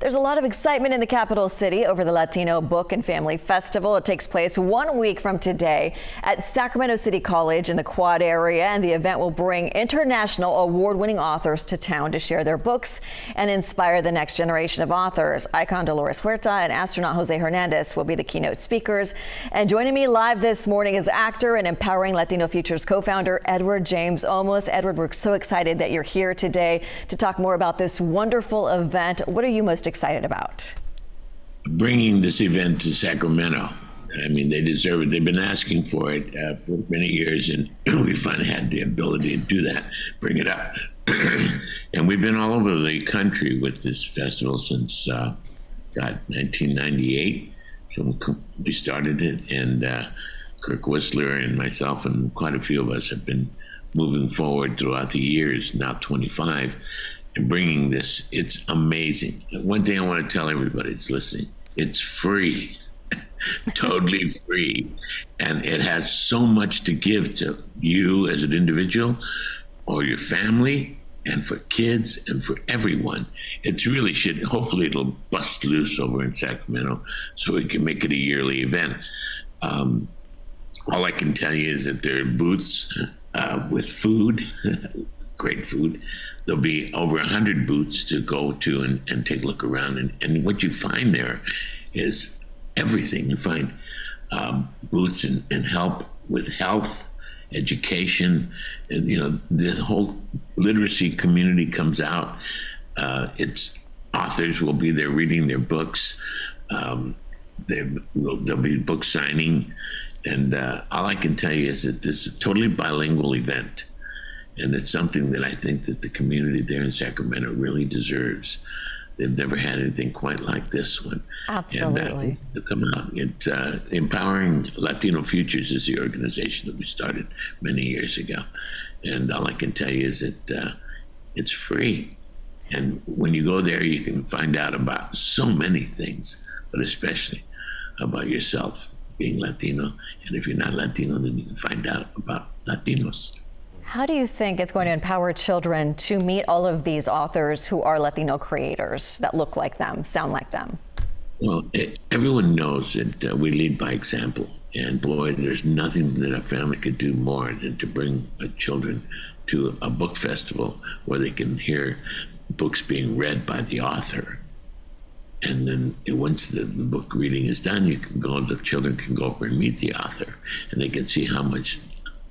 There's a lot of excitement in the capital city over the Latino Book and Family Festival. It takes place one week from today at Sacramento City College in the Quad area, and the event will bring international award-winning authors to town to share their books and inspire the next generation of authors. Icon Dolores Huerta and astronaut Jose Hernandez will be the keynote speakers. And joining me live this morning is actor and Empowering Latino Futures co-founder Edward James Olmos. Edward, we're so excited that you're here today to talk more about this wonderful event. What are you most excited about? Bringing this event to Sacramento. I mean, they deserve it. They've been asking for it uh, for many years, and we finally had the ability to do that, bring it up. and we've been all over the country with this festival since, uh, God, 1998. So we started it, and uh, Kirk Whisler and myself and quite a few of us have been moving forward throughout the years, now 25, and bringing this. It's amazing. One thing I want to tell everybody that's listening it's free, totally free. And it has so much to give to you as an individual or your family and for kids and for everyone. It's really should, hopefully, it'll bust loose over in Sacramento so we can make it a yearly event. Um, all I can tell you is that there are booths uh, with food, great food. There'll be over 100 booths to go to and, and take a look around. And, and what you find there is everything. You find um, booths and, and help with health, education, and you know the whole literacy community comes out. Uh, it's authors will be there reading their books. Um, will, there'll be book signing, and uh, all I can tell you is that this is a totally bilingual event and it's something that I think that the community there in Sacramento really deserves. They've never had anything quite like this one. Absolutely. And, uh, to come out. It's uh, Empowering Latino Futures is the organization that we started many years ago. And all I can tell you is that uh, it's free. And when you go there, you can find out about so many things, but especially about yourself being Latino. And if you're not Latino, then you can find out about Latinos. How do you think it's going to empower children to meet all of these authors who are Latino creators that look like them, sound like them? Well, it, everyone knows that uh, we lead by example. And boy, there's nothing that a family could do more than to bring uh, children to a book festival where they can hear books being read by the author. And then once the, the book reading is done, you can go, the children can go over and meet the author and they can see how much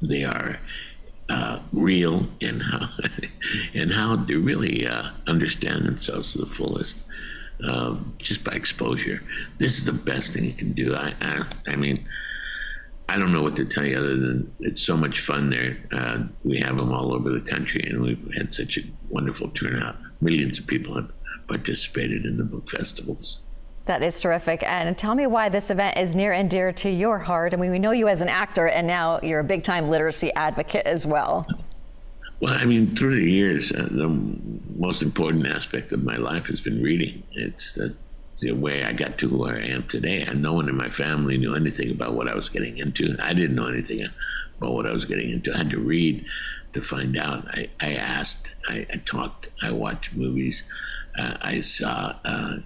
they are uh, real and how and how they really uh, understand themselves to the fullest um, just by exposure. This is the best thing you can do. I, I, I mean, I don't know what to tell you other than it's so much fun there. Uh, we have them all over the country, and we've had such a wonderful turnout. Millions of people have participated in the book festivals. That is terrific. And tell me why this event is near and dear to your heart. I mean, we know you as an actor, and now you're a big time literacy advocate as well. Well, I mean, through the years, uh, the most important aspect of my life has been reading. It's the, the way I got to where I am today. And no one in my family knew anything about what I was getting into. I didn't know anything about what I was getting into. I had to read to find out. I, I asked, I, I talked, I watched movies, uh, I saw. Uh,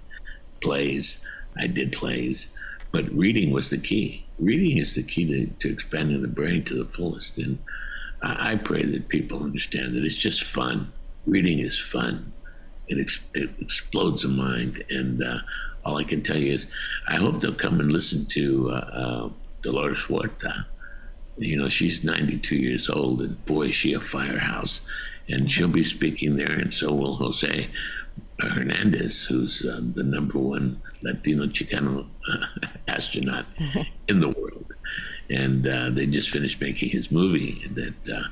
plays. I did plays, but reading was the key. Reading is the key to, to expanding the brain to the fullest. And I, I pray that people understand that it's just fun. Reading is fun. It, ex- it explodes the mind. And uh, all I can tell you is, I hope they'll come and listen to uh, uh, Dolores Huerta. You know, she's 92 years old, and boy, is she a firehouse. And she'll be speaking there, and so will Jose. Hernandez, who's uh, the number one Latino Chicano uh, astronaut in the world. And uh, they just finished making his movie that uh,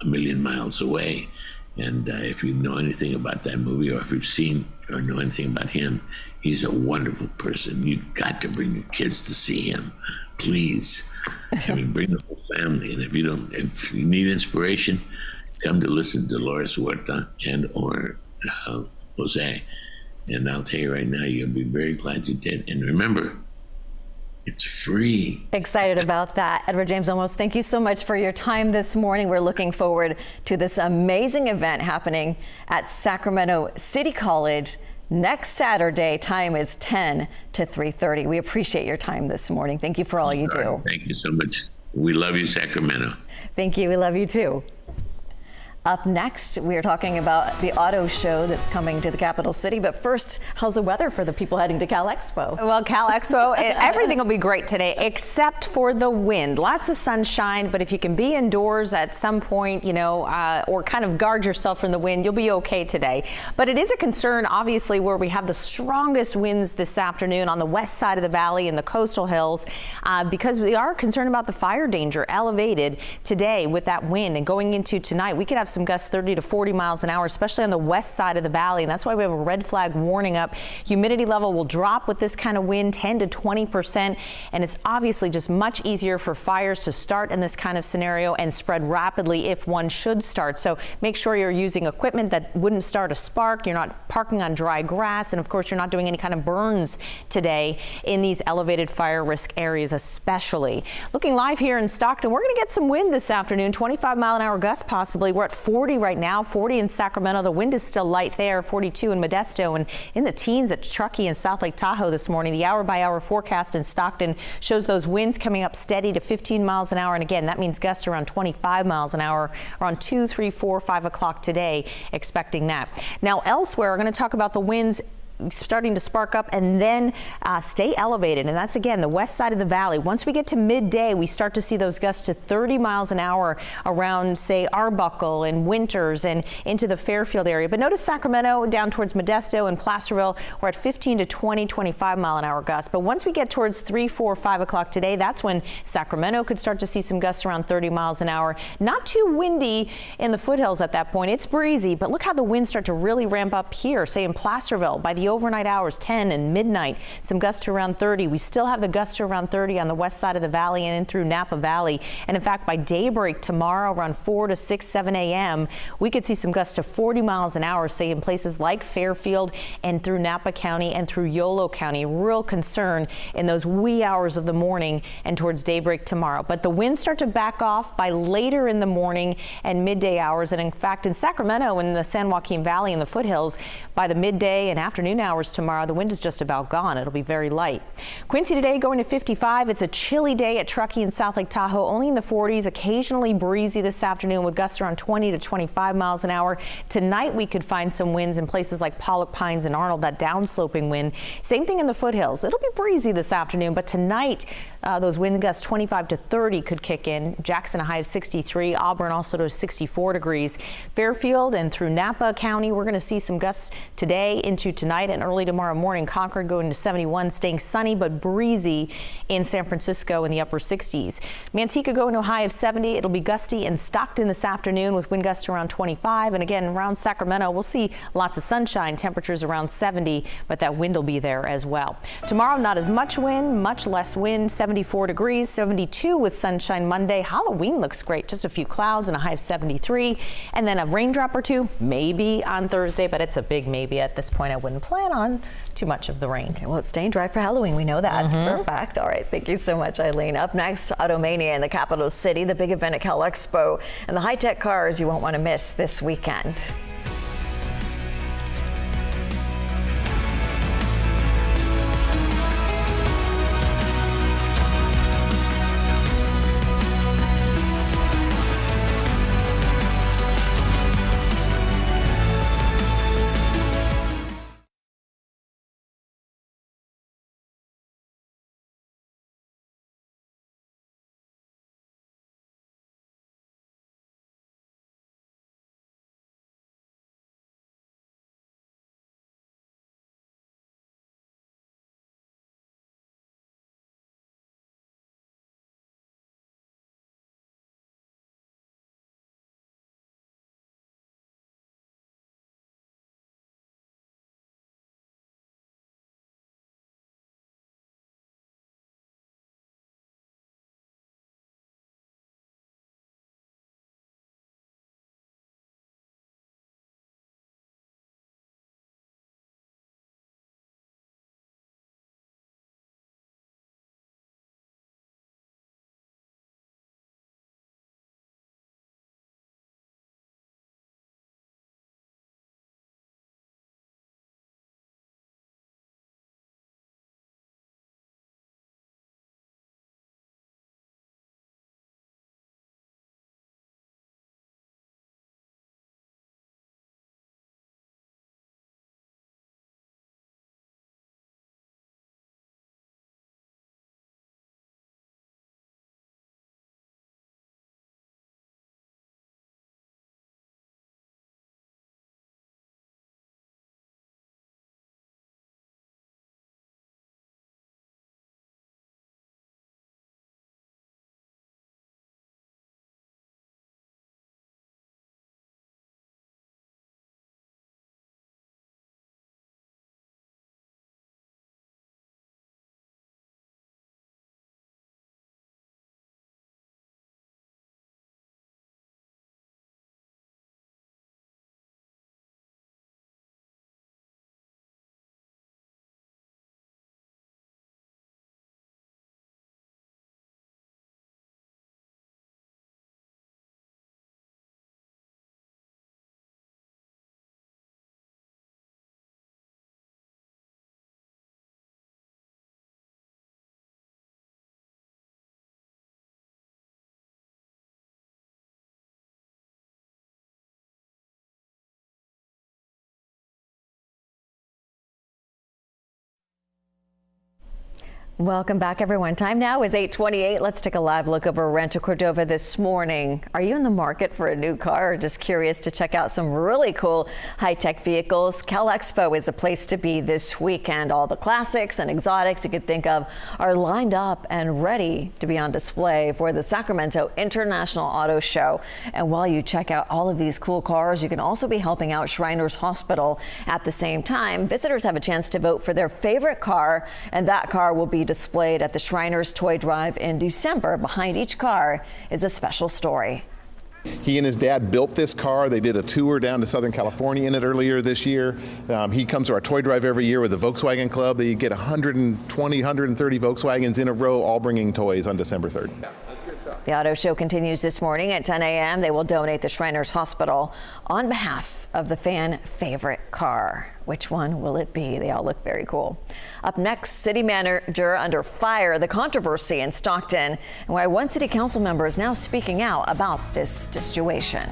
a million miles away. And uh, if you know anything about that movie, or if you've seen or know anything about him, he's a wonderful person. You've got to bring your kids to see him, please. I mean, bring the whole family. And if you don't, if you need inspiration, come to listen to Dolores Huerta and or uh, Jose. And I'll tell you right now, you'll be very glad you did. And remember, it's free. Excited about that. Edward James Olmos, thank you so much for your time this morning. We're looking forward to this amazing event happening at Sacramento City College next Saturday. Time is 10 to 3:30. We appreciate your time this morning. Thank you for all you do. Thank you so much. We love you, Sacramento. Thank you. We love you too. Up next, we are talking about the auto show that's coming to the capital city. But first, how's the weather for the people heading to Cal Expo? Well, Cal Expo, everything will be great today except for the wind. Lots of sunshine, but if you can be indoors at some point, you know, uh, or kind of guard yourself from the wind, you'll be okay today. But it is a concern, obviously, where we have the strongest winds this afternoon on the west side of the valley and the coastal hills, uh, because we are concerned about the fire danger elevated today with that wind. And going into tonight, we could have some gusts 30 to 40 miles an hour, especially on the west side of the valley. And that's why we have a red flag warning up. Humidity level will drop with this kind of wind 10 to 20 percent. And it's obviously just much easier for fires to start in this kind of scenario and spread rapidly if one should start. So make sure you're using equipment that wouldn't start a spark. You're not parking on dry grass. And of course, you're not doing any kind of burns today in these elevated fire risk areas, especially. Looking live here in Stockton, we're going to get some wind this afternoon, 25 mile an hour gusts possibly. We're at 40 right now, 40 in Sacramento. The wind is still light there, 42 in Modesto and in the teens at Truckee and South Lake Tahoe this morning. The hour by hour forecast in Stockton shows those winds coming up steady to 15 miles an hour. And again, that means gusts around 25 miles an hour around 2, 3, 4, 5 o'clock today, expecting that. Now, elsewhere, we're going to talk about the winds starting to spark up and then uh, stay elevated. And that's again the west side of the valley. Once we get to midday, we start to see those gusts to 30 miles an hour around, say, Arbuckle and Winters and into the Fairfield area. But notice Sacramento down towards Modesto and Placerville, we're at 15 to 20, 25 mile an hour gusts. But once we get towards 3, 4, 5 o'clock today, that's when Sacramento could start to see some gusts around 30 miles an hour. Not too windy in the foothills at that point. It's breezy, but look how the winds start to really ramp up here, say in Placerville by the overnight hours, 10 and midnight, some gusts to around 30. We still have the gusts to around 30 on the west side of the valley and in through Napa Valley. And in fact, by daybreak tomorrow, around 4 to 6, 7 a.m., we could see some gusts to 40 miles an hour, say in places like Fairfield and through Napa County and through Yolo County. Real concern in those wee hours of the morning and towards daybreak tomorrow. But the winds start to back off by later in the morning and midday hours. And in fact, in Sacramento and the San Joaquin Valley and the foothills, by the midday and afternoon hours tomorrow. The wind is just about gone. It'll be very light. Quincy today going to 55. It's a chilly day at Truckee and South Lake Tahoe, only in the 40s, occasionally breezy this afternoon with gusts around 20 to 25 miles an hour. Tonight we could find some winds in places like Pollock Pines and Arnold, that downsloping wind. Same thing in the foothills. It'll be breezy this afternoon, but tonight uh, those wind gusts 25 to 30 could kick in. Jackson a high of 63, Auburn also to 64 degrees. Fairfield and through Napa County, we're going to see some gusts today into tonight and early tomorrow morning. Concord going to 71, staying sunny but breezy in San Francisco in the upper 60s. Manteca going to a high of 70. It'll be gusty in Stockton this afternoon with wind gusts around 25. And again, around Sacramento, we'll see lots of sunshine, temperatures around 70, but that wind will be there as well. Tomorrow, not as much wind, much less wind, 74 degrees, 72 with sunshine Monday. Halloween looks great, just a few clouds and a high of 73. And then a raindrop or two, maybe on Thursday, but it's a big maybe at this point. I wouldn't on too much of the rain. Okay, well, it's staying dry for Halloween. We know that Mm-hmm. for a fact. All right. Thank you so much, Eileen. Up next, Automania in the capital city, the big event at Cal Expo, and the high tech cars you won't want to miss this weekend. Welcome back, everyone. Time now is 828. Let's take a live look over Rancho Cordova this morning. Are you in the market for a new car or just curious to check out some really cool high-tech vehicles? Cal Expo is the place to be this weekend. All the classics and exotics you could think of are lined up and ready to be on display for the Sacramento International Auto Show. And while you check out all of these cool cars, you can also be helping out Shriners Hospital at the same time. Visitors have a chance to vote for their favorite car, and that car will be displayed at the Shriners Toy Drive in December. Behind each car is a special story. He and his dad built this car. They did a tour down to Southern California in it earlier this year. Um, he comes to our toy drive every year with the Volkswagen Club. They get 120, 130 Volkswagens in a row, all bringing toys on December 3rd. The auto show continues this morning at 10 a.m. They will donate the Shriners Hospital on behalf of the fan favorite car. Which one will it be? They all look very cool. Up next, city manager under fire, the controversy in Stockton, and why one city council member is now speaking out about this situation.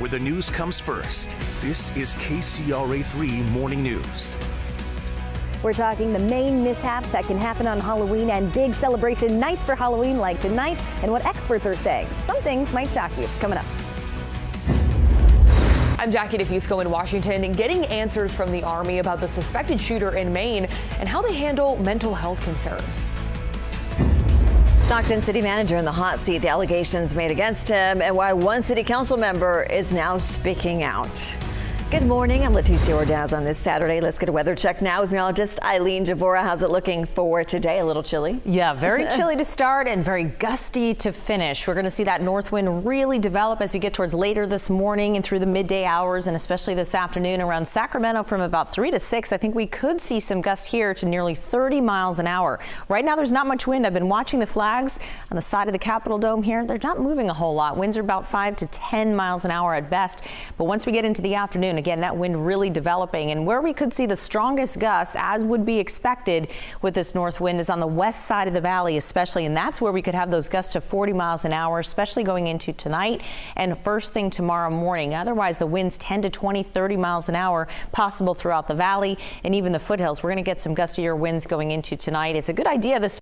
Where the news comes first. This is KCRA 3 Morning News. We're talking the main mishaps that can happen on Halloween and big celebration nights for Halloween like tonight and what experts are saying. Some things might shock you. Coming up. I'm Jackie DeFusco in Washington, getting answers from the Army about the suspected shooter in Maine and how they handle mental health concerns. Stockton city manager in the hot seat, the allegations made against him, and why one city council member is now speaking out. Good morning. I'm Leticia Ordaz on this Saturday. Let's get a weather check now with meteorologist Eileen Javora. How's it looking for today? A little chilly? Yeah, very chilly to start and very gusty to finish. We're going to see that north wind really develop as we get towards later this morning and through the midday hours and especially this afternoon around Sacramento from about 3 to 6. I think we could see some gusts here to nearly 30 miles an hour. Right now there's not much wind. I've been watching the flags on the side of the Capitol Dome here. They're not moving a whole lot. Winds are about 5 to 10 miles an hour at best. But once we get into the afternoon, again, that wind really developing. And where we could see the strongest gusts, as would be expected with this north wind, is on the west side of the valley, especially. And that's where we could have those gusts of 40 miles an hour, especially going into tonight and first thing tomorrow morning. Otherwise, the winds 10 to 20, 30 miles an hour possible throughout the valley and even the foothills. We're going to get some gustier winds going into tonight. It's a good idea this